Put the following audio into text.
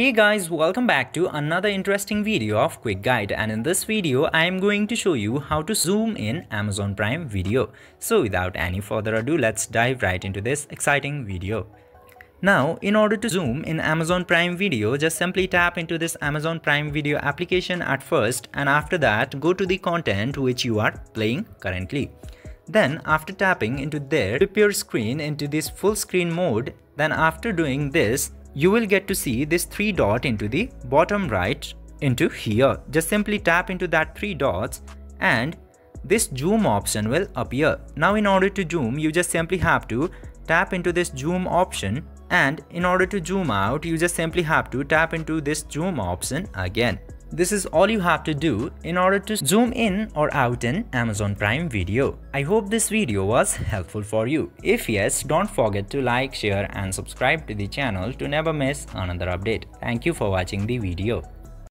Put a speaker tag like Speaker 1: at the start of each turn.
Speaker 1: Hey guys, welcome back to another interesting video of Quick Guide and in this video I am going to show you how to zoom in Amazon Prime Video. So without any further ado, let's dive right into this exciting video. Now, in order to zoom in Amazon Prime Video, just simply tap into this Amazon Prime Video application at first and after that go to the content which you are playing currently. Then after tapping into there, flip your screen into this full screen mode. Then after doing this, you will get to see this three dot into the bottom right into here. Just simply tap into that three dots and this zoom option will appear. Now in order to zoom, you just simply have to tap into this zoom option and in order to zoom out, you just simply have to tap into this zoom option again. This is all you have to do in order to zoom in or out in Amazon Prime Video. I hope this video was helpful for you. If yes, don't forget to like, share and subscribe to the channel to never miss another update. Thank you for watching the video.